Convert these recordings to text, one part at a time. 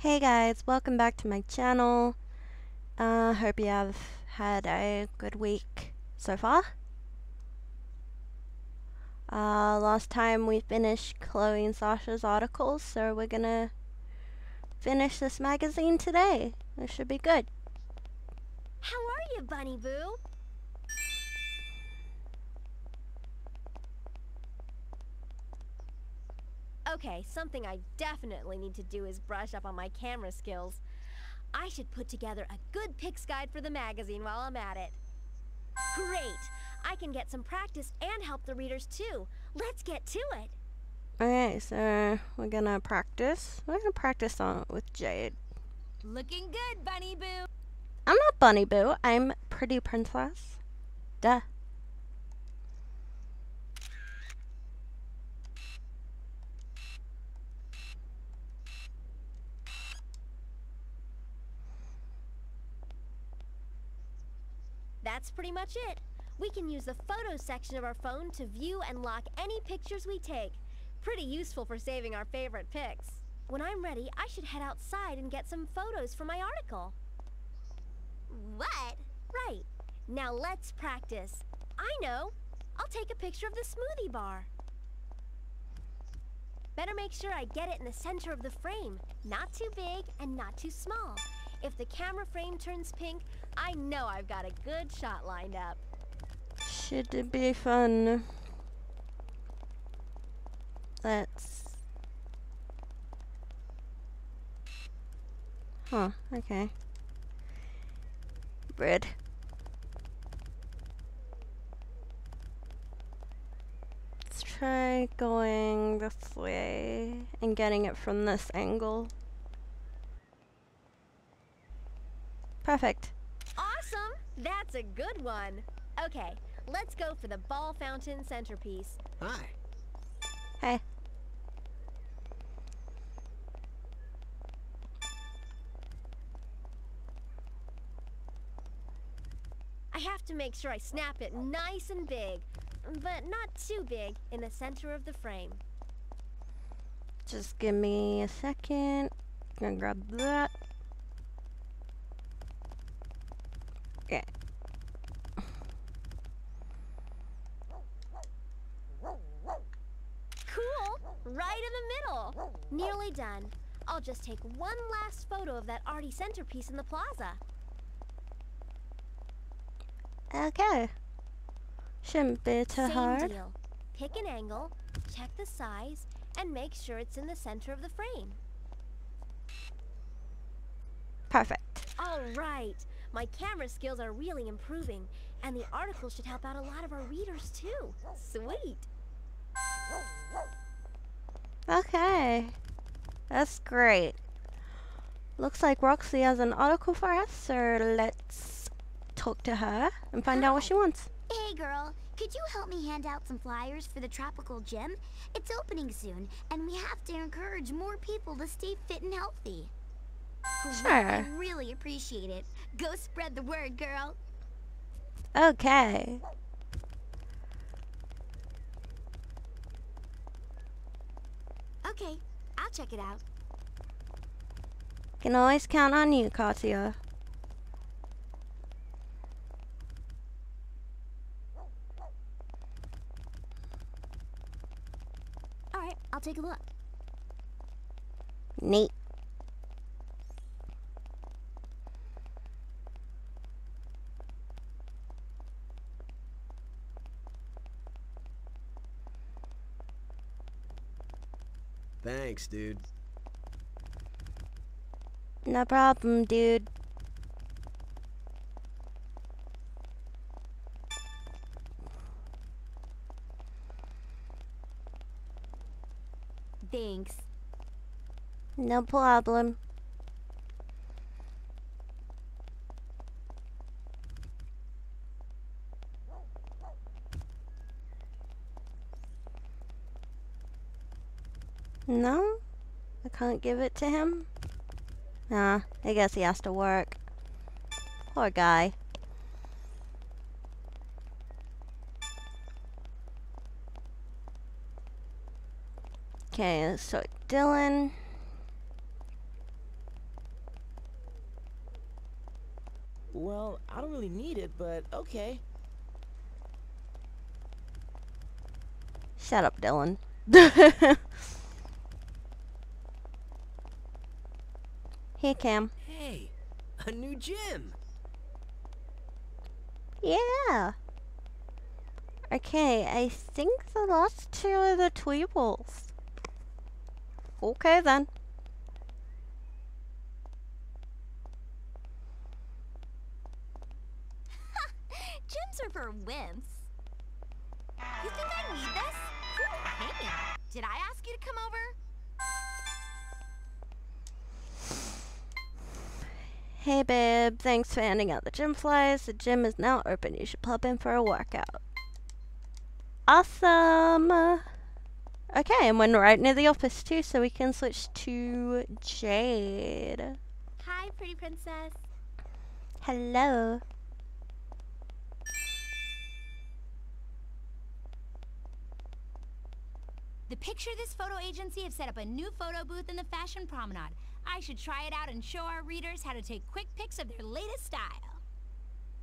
Hey guys, welcome back to my channel. Uh, hope you have had a good week so far. Uh, last time we finished Cloe and Sasha's articles, so we're gonna finish this magazine today. It should be good. How are you, Bunny Boo? Okay, something I definitely need to do is brush up on my camera skills. I should put together a good pics guide for the magazine while I'm at it. Great! I can get some practice and help the readers too. Let's get to it. Okay, so we're gonna practice. We're gonna practice on with Jade. Looking good, Bunny Boo. I'm not Bunny Boo. I'm Pretty Princess. Duh. That's pretty much it. We can use the photos section of our phone to view and lock any pictures we take. Pretty useful for saving our favorite pics. When I'm ready, I should head outside and get some photos for my article. What? Right. Now let's practice. I know. I'll take a picture of the smoothie bar. Better make sure I get it in the center of the frame. Not too big and not too small. If the camera frame turns pink, I know I've got a good shot lined up. Should be fun. Let's... Huh, okay. Bread. Let's try going this way and getting it from this angle. Perfect. Awesome! That's a good one. Okay, let's go for the ball fountain centerpiece. Hi. Hey. I have to make sure I snap it nice and big, but not too big, in the center of the frame. Just give me a second. Gonna grab that. Okay. Cool! Right in the middle! Nearly done. I'll just take one last photo of that arty centerpiece in the plaza. Okay. Shouldn't be too Same hard. deal. Pick an angle, check the size, and make sure it's in the center of the frame. Perfect. All right. My camera skills are really improving, and the article should help out a lot of our readers too. Sweet. Okay. That's great. Looks like Roxxi has an article for us, so let's talk to her and find out what she oh. wants. Hey girl, could you help me hand out some flyers for the tropical gym? It's opening soon, and we have to encourage more people to stay fit and healthy. I really appreciate it. Go spread the word, girl. Okay. Okay, I'll check it out. Can always count on you, Katia. All right, I'll take a look. Neat. Thanks, dude. No problem, dude. Thanks. No problem. give it to him? Nah, I guess he has to work. Poor guy. Okay, so Dylan. Well, I don't really need it, but okay. Shut up, Dylan. Here, Cam. Hey, a new gym. Yeah. Okay, I think the last two are the Tweevils. Okay then. Gyms are for wimps. You think I need this? Hey, did I ask you to come over? Hey babe, thanks for handing out the gym flyers. The gym is now open. You should pop in for a workout. Awesome! Okay, and we're right near the office too, so we can switch to Jade. Hi, pretty princess. Hello. The Picture This Photo Agency have set up a new photo booth in the Fashion Promenade. I should try it out and show our readers how to take quick pics of their latest style.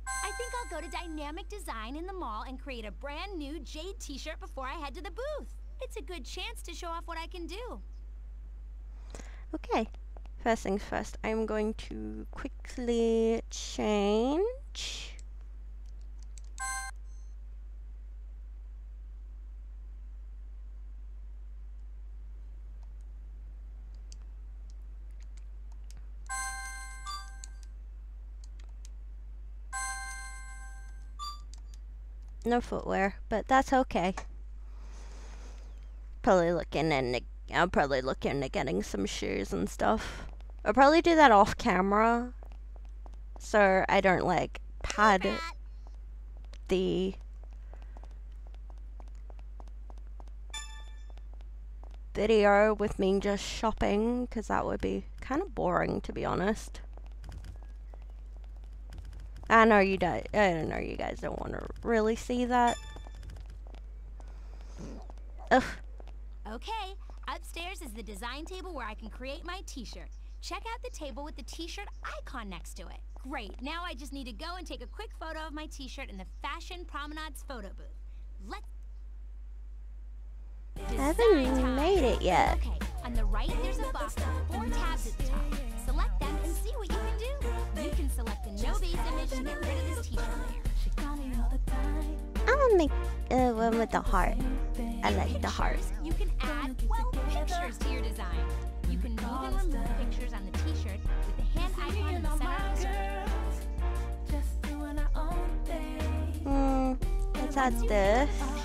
I think I'll go to Dynamic Design in the mall and create a brand new Jade t-shirt before I head to the booth. It's a good chance to show off what I can do. Okay. First things first, I'm going to quickly change. No footwear, but that's okay. Probably looking into, I'll probably look into getting some shoes and stuff. I'll probably do that off camera. So I don't like pad the video with me just shopping because that would be kind of boring to be honest. I know you guys, I know you guys don't want to really see that. Ugh. Okay, upstairs is the design table where I can create my t-shirt. Check out the table with the t-shirt icon next to it. Great, now I just need to go and take a quick photo of my t-shirt in the Fashion Promenade's photo booth. Let's... I haven't made it yet. Okay, on the right there's a box with four tabs at the top. Select them and see what you can do. You can select the no base image to get rid of this t-shirt layer. I'm gonna make uh, one with the heart. I like the heart. You can add, well, pictures to your design. You can move and remove pictures on the t-shirt with the hand icon in the center of the shirt. Hmm, let's add this.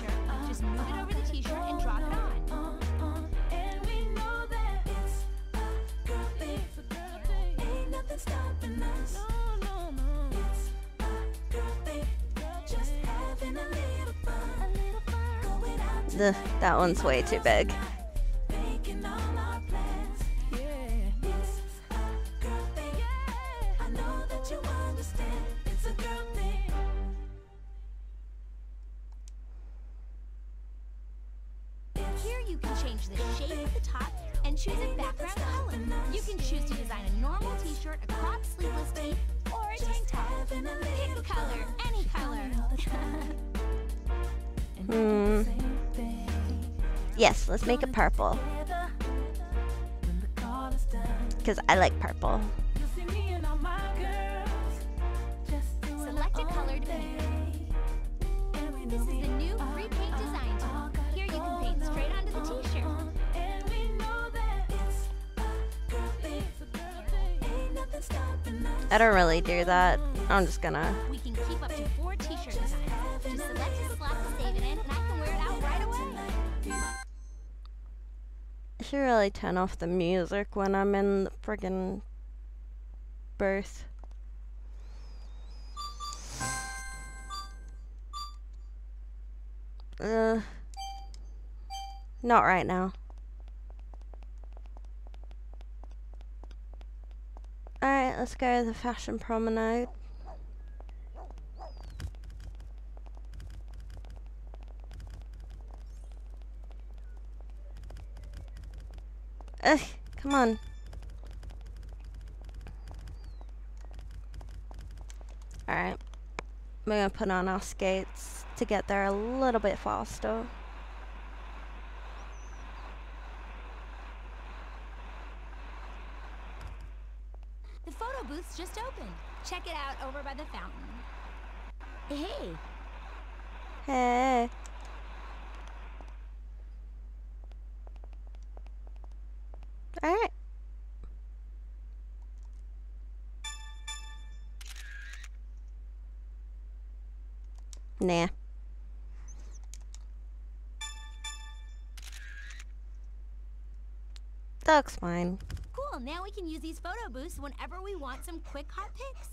The, that one's way too big. Yes, let's make it purple. Because I like purple. Select a color to paint. This is the new free paint design tool. Here you can paint straight onto the t-shirt. I don't really do that. I'm just gonna. Should really turn off the music when I'm in the friggin' booth. Uh, not right now. Alright, let's go to the fashion promenade. Ugh, come on. Alright. We're gonna put on our skates to get there a little bit faster. The photo booth's just opened. Check it out over by the fountain. Hey, Hey. Alright. Nah. That looks fine. Cool, now we can use these photo booths whenever we want some quick hot pics.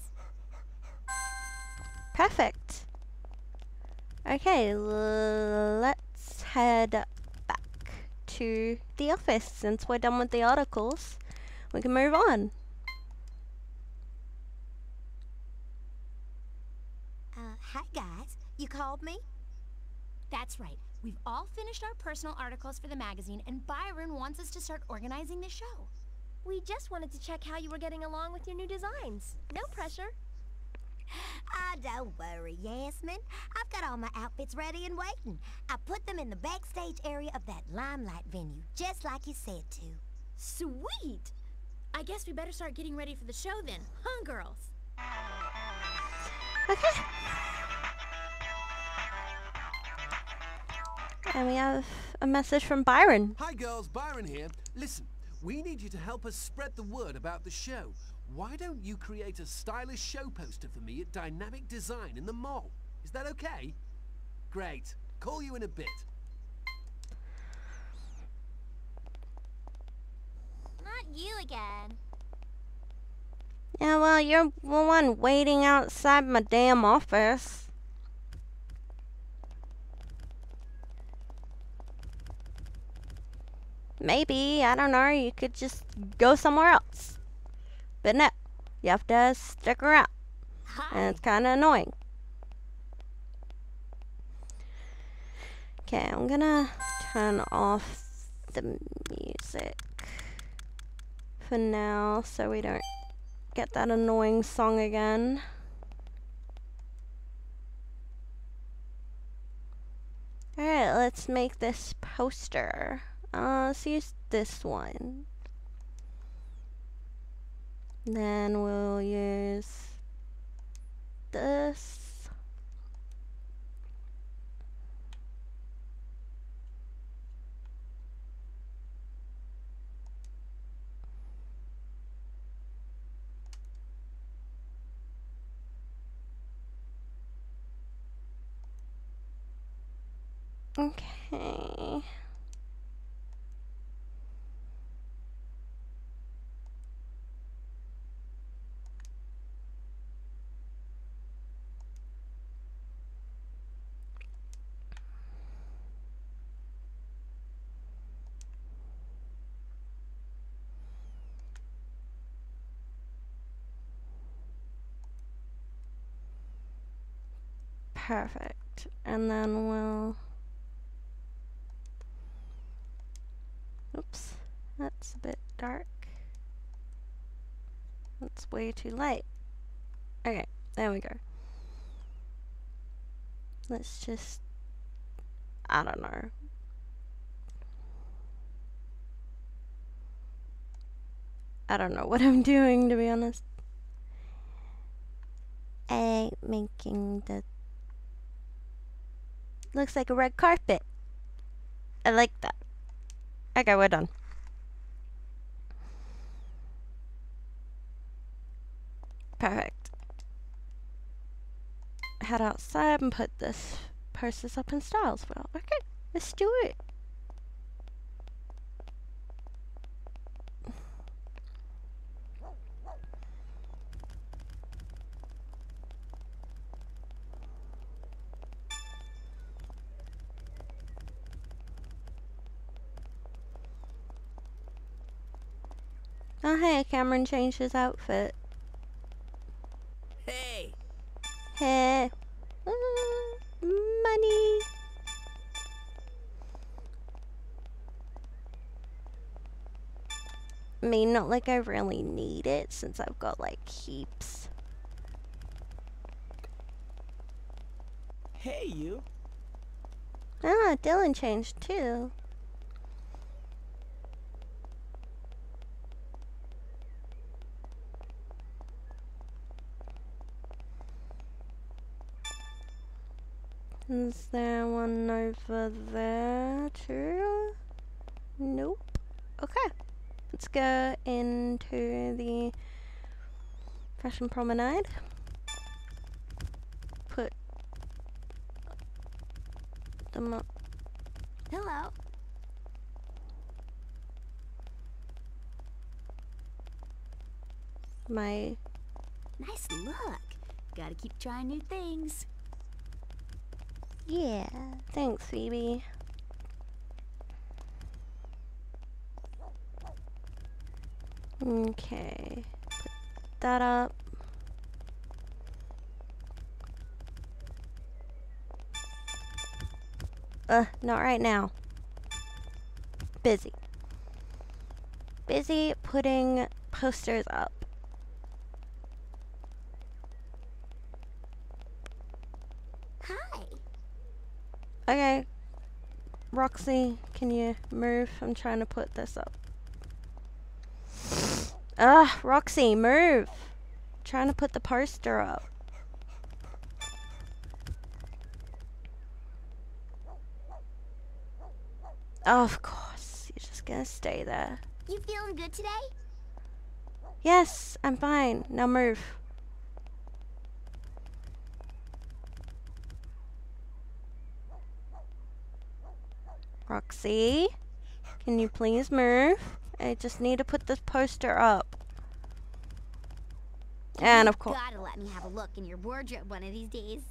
Perfect. Okay, let's head to the office. Since we're done with the articles, we can move on. Uh, hi guys. You called me? That's right. We've all finished our personal articles for the magazine, and Byron wants us to start organizing the show. we just wanted to check how you were getting along with your new designs. No pressure. Ah, don't worry, Yasmin. I've got all my outfits ready and waiting. I put them in the backstage area of that Limelight venue, just like you said to. Sweet! I guess we better start getting ready for the show then, huh, girls? Okay. And we have a message from Byron. Hi girls, Byron here. Listen, we need you to help us spread the word about the show. Why don't you create a stylish show poster for me at Dynamic Design in the mall? Is that okay? Great. Call you in a bit. Not you again. Yeah, well, you're the one waiting outside my damn office. Maybe, I don't know, you could just go somewhere else. But no, you have to stick around. And it's kind of annoying. Okay, I'm gonna turn off the music for now so we don't get that annoying song again. Alright, let's make this poster. Uh, let's use this one. Then we'll use this. Okay. Perfect. And then we'll Oops, that's a bit dark. That's way too light. Okay, there we go. Let's just, I don't know. I don't know what I'm doing to be honest. I'm making the looks like a red carpet. I like that. Okay, we're done. Perfect. Head outside and put this posters up in styles. Well, okay, let's do it. Hey, Cameron changed his outfit. Hey, Hey. Uh, money. I mean, not like I really need it since I've got like heaps. Hey, you. Ah, Dylan changed too. Is there one over there too? Nope. Okay. Let's go into the fashion promenade. Put them up. Hello. My Nice look. Gotta keep trying new things. Yeah. Thanks, Phoebe. Okay. Put that up. Uh, not right now. Busy. Busy putting posters up. Hi. Okay. Roxxi, can you move? I'm trying to put this up. Ugh, Roxxi, move. trying to put the poster up. Oh, of course. You're just gonna stay there. You feeling good today? Yes, I'm fine. Now move. Roxxi, can you please move? I just need to put this poster up. And of course, Gotta let me have a look in your wardrobe one of these days.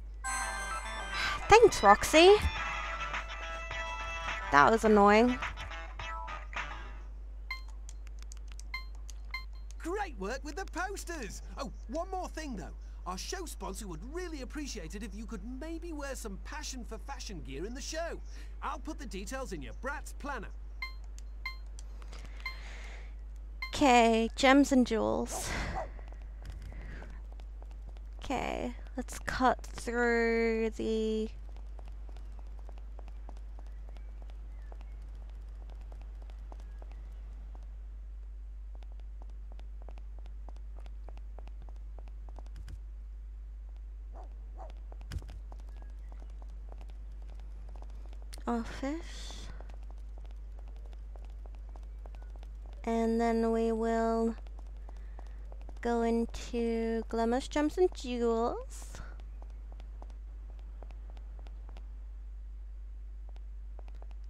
thanks, Roxxi. That was annoying. Great work with the posters! Oh, one more thing though. Our show sponsor would really appreciate it if you could maybe wear some Passion for Fashion gear in the show. I'll put the details in your Bratz planner. Okay, gems and jewels. Okay, let's cut through the. Office. And then we will go into Glamorous Gems and Jewels.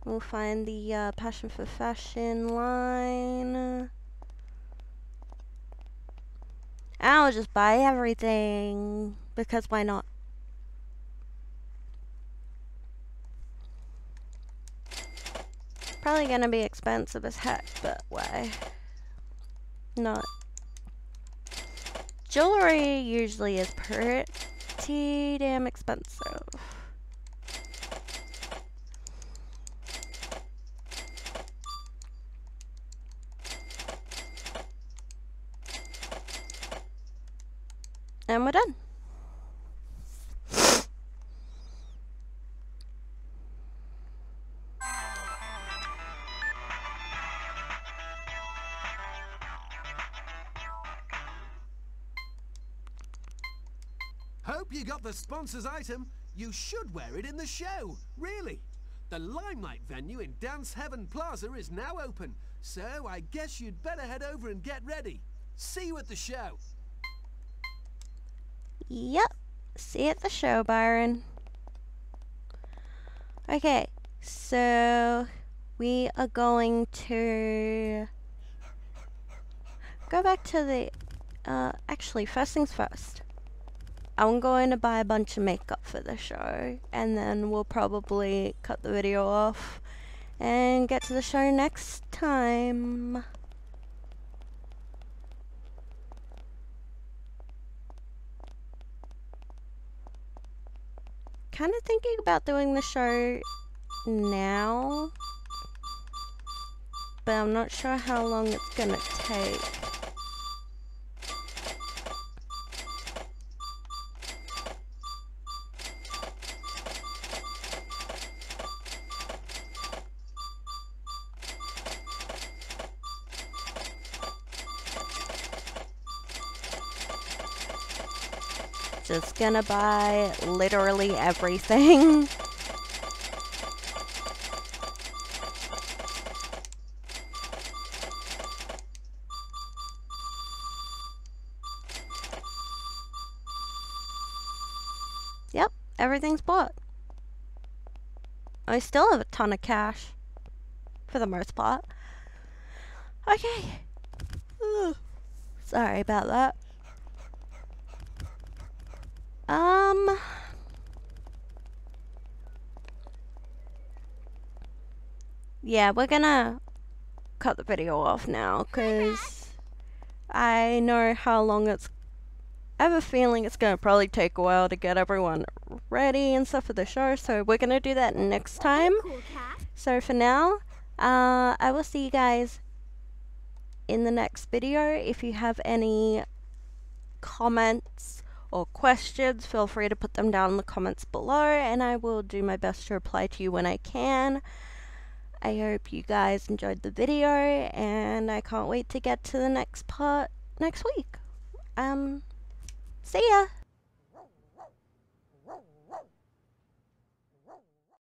We'll find the uh, Passion for Fashion line. I'll just buy everything because why not? Probably gonna be expensive as heck, but why? Not. Jewelry usually is pretty damn expensive. And we're done. Hope you got the sponsor's item. You should wear it in the show, really. The Limelight venue in Dance Heaven Plaza is now open, so I guess you'd better head over and get ready. See you at the show. Yep. See you at the show, Byron. Okay, so we are going to go back to the. Uh, actually, first things first. I'm going to buy a bunch of makeup for the show, and then we'll probably cut the video off and get to the show next time. kind of thinking about doing the show now, but I'm not sure how long it's gonna take. Just gonna buy literally everything. yep, everything's bought. I still have a ton of cash. For the most part. Okay. Ugh. Sorry about that. Um. Yeah, we're gonna cut the video off now because I know how long it's. I have a feeling it's gonna probably take a while to get everyone ready and stuff for the show, so we're gonna do that next time. So for now, uh, I will see you guys in the next video. If you have any comments or questions, feel free to put them down in the comments below and I will do my best to reply to you when I can. I hope you guys enjoyed the video and I can't wait to get to the next part next week. Um, see ya!